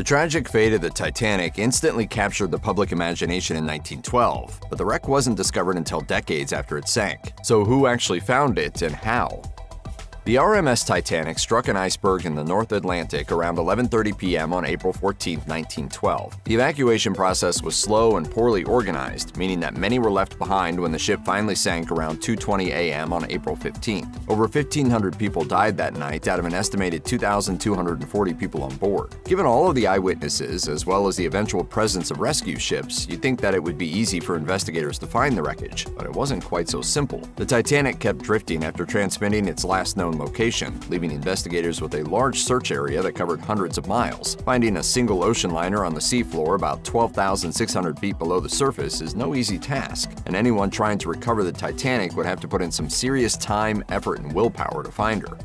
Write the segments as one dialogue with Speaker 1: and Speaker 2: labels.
Speaker 1: The tragic fate of the Titanic instantly captured the public imagination in 1912, but the wreck wasn't discovered until decades after it sank. So, who actually found it and how? The RMS Titanic struck an iceberg in the North Atlantic around 11:30 p.m. on April 14, 1912. The evacuation process was slow and poorly organized, meaning that many were left behind when the ship finally sank around 2:20 a.m. on April 15. Over 1,500 people died that night out of an estimated 2,240 people on board. Given all of the eyewitnesses, as well as the eventual presence of rescue ships, you'd think that it would be easy for investigators to find the wreckage, but it wasn't quite so simple. The Titanic kept drifting after transmitting its last known location, leaving investigators with a large search area that covered hundreds of miles. Finding a single ocean liner on the seafloor about 12,600 feet below the surface is no easy task, and anyone trying to recover the Titanic would have to put in some serious time, effort, and willpower to find her.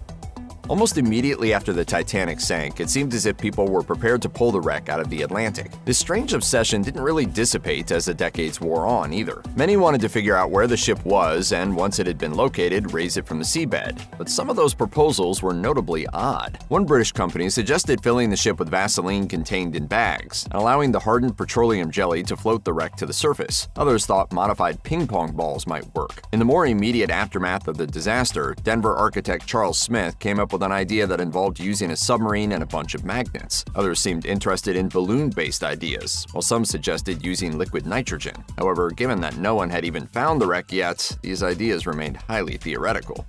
Speaker 1: Almost immediately after the Titanic sank, it seemed as if people were prepared to pull the wreck out of the Atlantic. This strange obsession didn't really dissipate as the decades wore on either. Many wanted to figure out where the ship was and, once it had been located, raise it from the seabed. But some of those proposals were notably odd. One British company suggested filling the ship with Vaseline contained in bags and allowing the hardened petroleum jelly to float the wreck to the surface. Others thought modified ping pong balls might work. In the more immediate aftermath of the disaster, Denver architect Charles Smith came up with an idea that involved using a submarine and a bunch of magnets. Others seemed interested in balloon-based ideas, while some suggested using liquid nitrogen. However, given that no one had even found the wreck yet, these ideas remained highly theoretical.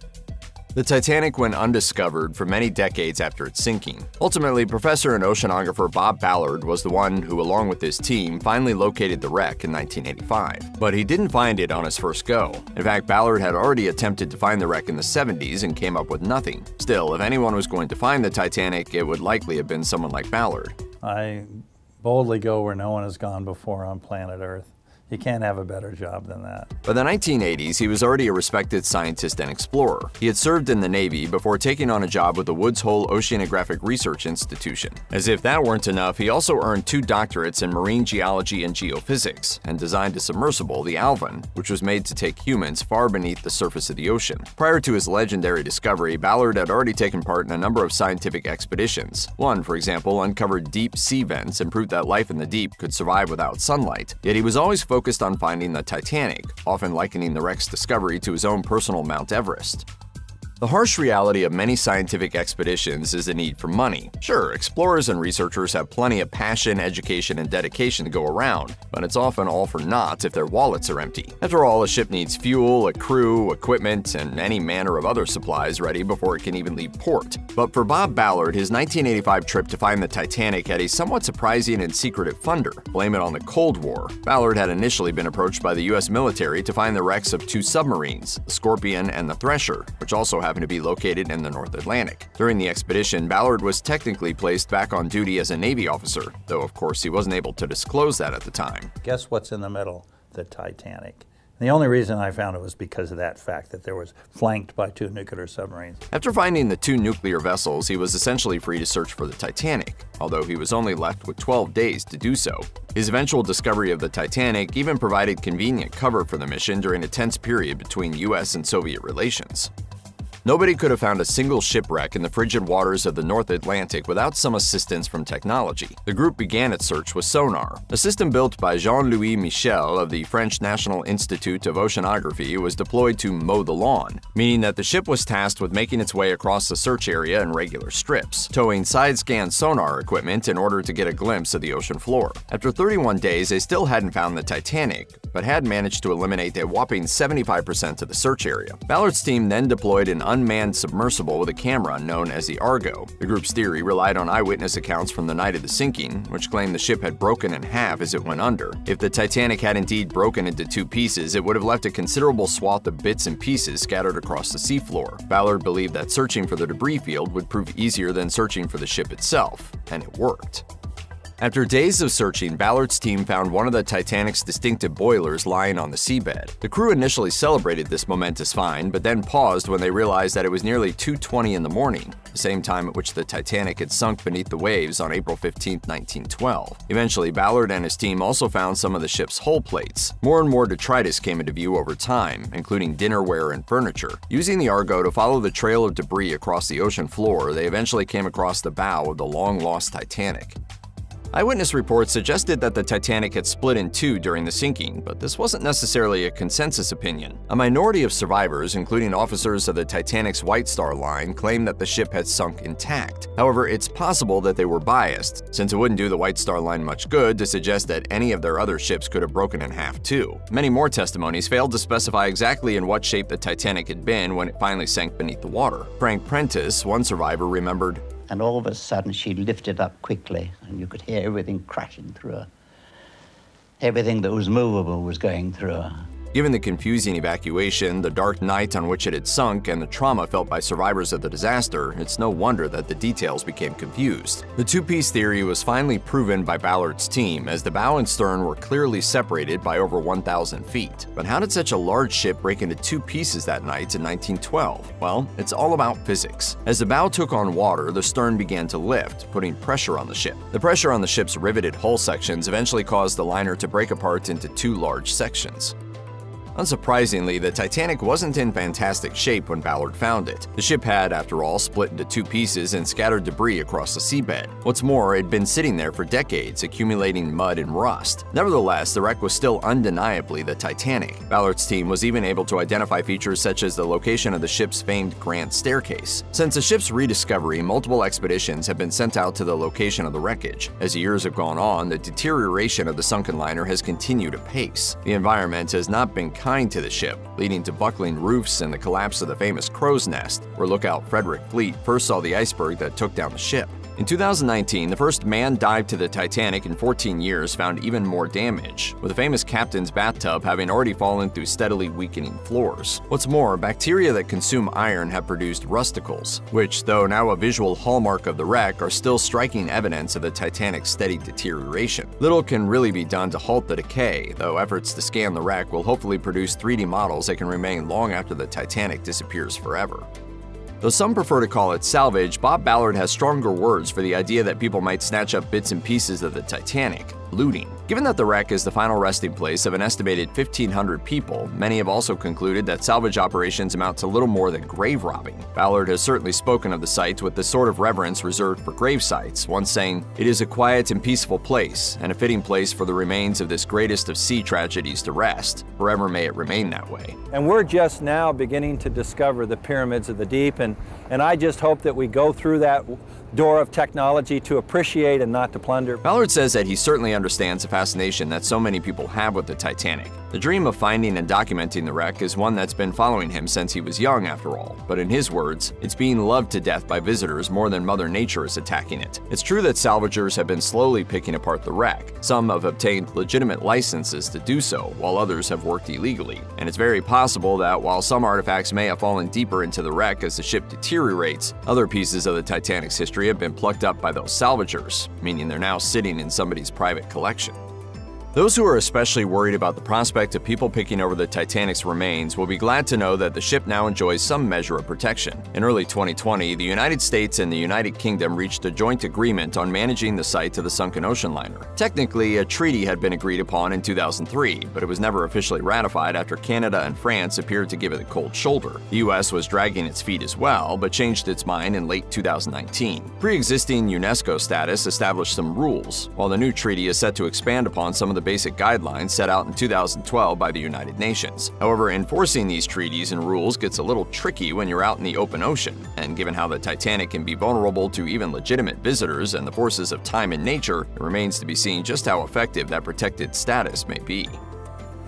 Speaker 1: The Titanic went undiscovered for many decades after its sinking. Ultimately, professor and oceanographer Bob Ballard was the one who, along with his team, finally located the wreck in 1985. But he didn't find it on his first go. In fact, Ballard had already attempted to find the wreck in the 70s and came up with nothing. Still, if anyone was going to find the Titanic, it would likely have been someone like Ballard.
Speaker 2: I boldly go where no one has gone before on planet Earth. You can't have a better job than that.
Speaker 1: By the 1980s, he was already a respected scientist and explorer. He had served in the Navy before taking on a job with the Woods Hole Oceanographic Research Institution. As if that weren't enough, he also earned two doctorates in marine geology and geophysics, and designed a submersible, the Alvin, which was made to take humans far beneath the surface of the ocean. Prior to his legendary discovery, Ballard had already taken part in a number of scientific expeditions. One, for example, uncovered deep sea vents and proved that life in the deep could survive without sunlight. Yet he was always focused focused on finding the Titanic, often likening the wreck's discovery to his own personal Mount Everest. The harsh reality of many scientific expeditions is the need for money. Sure, explorers and researchers have plenty of passion, education, and dedication to go around, but it's often all for naught if their wallets are empty. After all, a ship needs fuel, a crew, equipment, and any manner of other supplies ready before it can even leave port. But for Bob Ballard, his 1985 trip to find the Titanic had a somewhat surprising and secretive funder. Blame it on the Cold War. Ballard had initially been approached by the US military to find the wrecks of two submarines, the Scorpion and the Thresher, which also happened to be located in the North Atlantic. During the expedition, Ballard was technically placed back on duty as a Navy officer, though of course he wasn't able to disclose that at the time.
Speaker 2: Guess what's in the middle? The Titanic. The only reason I found it was because of that fact that there was flanked by two nuclear submarines.
Speaker 1: After finding the two nuclear vessels, he was essentially free to search for the Titanic, although he was only left with 12 days to do so. His eventual discovery of the Titanic even provided convenient cover for the mission during a tense period between US and Soviet relations. Nobody could have found a single shipwreck in the frigid waters of the North Atlantic without some assistance from technology. The group began its search with sonar. A system built by Jean-Louis Michel of the French National Institute of Oceanography was deployed to mow the lawn, meaning that the ship was tasked with making its way across the search area in regular strips, towing side-scan sonar equipment in order to get a glimpse of the ocean floor. After 31 days, they still hadn't found the Titanic, but had managed to eliminate a whopping 75% of the search area. Ballard's team then deployed an unmanned submersible with a camera known as the Argo. The group's theory relied on eyewitness accounts from the night of the sinking, which claimed the ship had broken in half as it went under. If the Titanic had indeed broken into two pieces, it would have left a considerable swath of bits and pieces scattered across the seafloor. Ballard believed that searching for the debris field would prove easier than searching for the ship itself, and it worked. After days of searching, Ballard's team found one of the Titanic's distinctive boilers lying on the seabed. The crew initially celebrated this momentous find, but then paused when they realized that it was nearly 2.20 in the morning, the same time at which the Titanic had sunk beneath the waves on April 15, 1912. Eventually, Ballard and his team also found some of the ship's hull plates. More and more detritus came into view over time, including dinnerware and furniture. Using the Argo to follow the trail of debris across the ocean floor, they eventually came across the bow of the long-lost Titanic. Eyewitness reports suggested that the Titanic had split in two during the sinking, but this wasn't necessarily a consensus opinion. A minority of survivors, including officers of the Titanic's White Star Line, claimed that the ship had sunk intact. However, it's possible that they were biased, since it wouldn't do the White Star Line much good to suggest that any of their other ships could have broken in half too. Many more testimonies failed to specify exactly in what shape the Titanic had been when it finally sank beneath the water. Frank Prentice, one survivor, remembered
Speaker 3: and all of a sudden she lifted up quickly, and you could hear everything crashing through her. Everything that was movable was going through her.
Speaker 1: Given the confusing evacuation, the dark night on which it had sunk, and the trauma felt by survivors of the disaster, it's no wonder that the details became confused. The two-piece theory was finally proven by Ballard's team, as the bow and stern were clearly separated by over 1,000 feet. But how did such a large ship break into two pieces that night in 1912? Well, it's all about physics. As the bow took on water, the stern began to lift, putting pressure on the ship. The pressure on the ship's riveted hull sections eventually caused the liner to break apart into two large sections. Unsurprisingly, the Titanic wasn't in fantastic shape when Ballard found it. The ship had, after all, split into two pieces and scattered debris across the seabed. What's more, it had been sitting there for decades, accumulating mud and rust. Nevertheless, the wreck was still undeniably the Titanic. Ballard's team was even able to identify features such as the location of the ship's famed Grand Staircase. Since the ship's rediscovery, multiple expeditions have been sent out to the location of the wreckage. As years have gone on, the deterioration of the sunken liner has continued apace. The environment has not been kind to the ship, leading to buckling roofs and the collapse of the famous Crow's Nest, where lookout Frederick Fleet first saw the iceberg that took down the ship. In 2019, the first manned dive to the Titanic in 14 years found even more damage, with the famous captain's bathtub having already fallen through steadily weakening floors. What's more, bacteria that consume iron have produced rusticles, which, though now a visual hallmark of the wreck, are still striking evidence of the Titanic's steady deterioration. Little can really be done to halt the decay, though efforts to scan the wreck will hopefully produce 3D models that can remain long after the Titanic disappears forever. Though some prefer to call it salvage, Bob Ballard has stronger words for the idea that people might snatch up bits and pieces of the Titanic looting. Given that the wreck is the final resting place of an estimated 1,500 people, many have also concluded that salvage operations amount to little more than grave robbing. Ballard has certainly spoken of the site with the sort of reverence reserved for grave sites, once saying, It is a quiet and peaceful place, and a fitting place for the remains of this greatest of sea tragedies to rest. Forever may it remain that way.
Speaker 2: And we're just now beginning to discover the pyramids of the deep, and, and I just hope that we go through that door of technology to appreciate and not to plunder.
Speaker 1: Ballard says that he certainly understands the fascination that so many people have with the Titanic. The dream of finding and documenting the wreck is one that's been following him since he was young, after all. But in his words, it's being loved to death by visitors more than Mother Nature is attacking it. It's true that salvagers have been slowly picking apart the wreck. Some have obtained legitimate licenses to do so, while others have worked illegally. And it's very possible that while some artifacts may have fallen deeper into the wreck as the ship deteriorates, other pieces of the Titanic's history have been plucked up by those salvagers, meaning they're now sitting in somebody's private collection. Those who are especially worried about the prospect of people picking over the Titanic's remains will be glad to know that the ship now enjoys some measure of protection. In early 2020, the United States and the United Kingdom reached a joint agreement on managing the site of the sunken ocean liner. Technically, a treaty had been agreed upon in 2003, but it was never officially ratified after Canada and France appeared to give it a cold shoulder. The US was dragging its feet as well, but changed its mind in late 2019. Pre-existing UNESCO status established some rules, while the new treaty is set to expand upon some of the basic guidelines set out in 2012 by the United Nations. However, enforcing these treaties and rules gets a little tricky when you're out in the open ocean, and given how the Titanic can be vulnerable to even legitimate visitors and the forces of time and nature, it remains to be seen just how effective that protected status may be.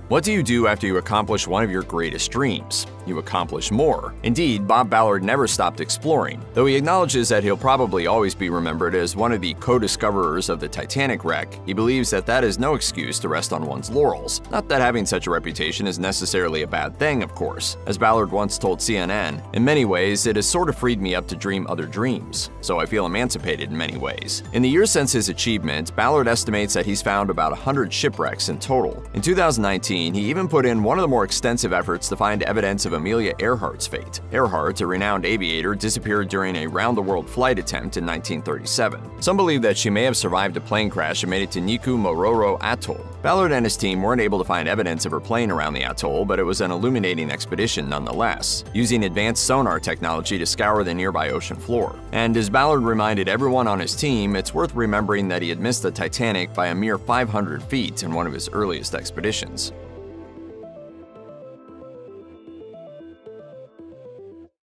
Speaker 1: What do you do after you accomplish one of your greatest dreams? You accomplish more. Indeed, Bob Ballard never stopped exploring, though he acknowledges that he'll probably always be remembered as one of the co-discoverers of the Titanic wreck. He believes that that is no excuse to rest on one's laurels. Not that having such a reputation is necessarily a bad thing, of course. As Ballard once told CNN, in many ways, it has sort of freed me up to dream other dreams, so I feel emancipated in many ways. In the years since his achievement, Ballard estimates that he's found about 100 shipwrecks in total. In 2019, he even put in one of the more extensive efforts to find evidence of Amelia Earhart's fate. Earhart, a renowned aviator, disappeared during a round-the-world flight attempt in 1937. Some believe that she may have survived a plane crash and made it to Nikumaroro Atoll. Ballard and his team weren't able to find evidence of her plane around the atoll, but it was an illuminating expedition nonetheless, using advanced sonar technology to scour the nearby ocean floor. And as Ballard reminded everyone on his team, it's worth remembering that he had missed the Titanic by a mere 500 feet in one of his earliest expeditions.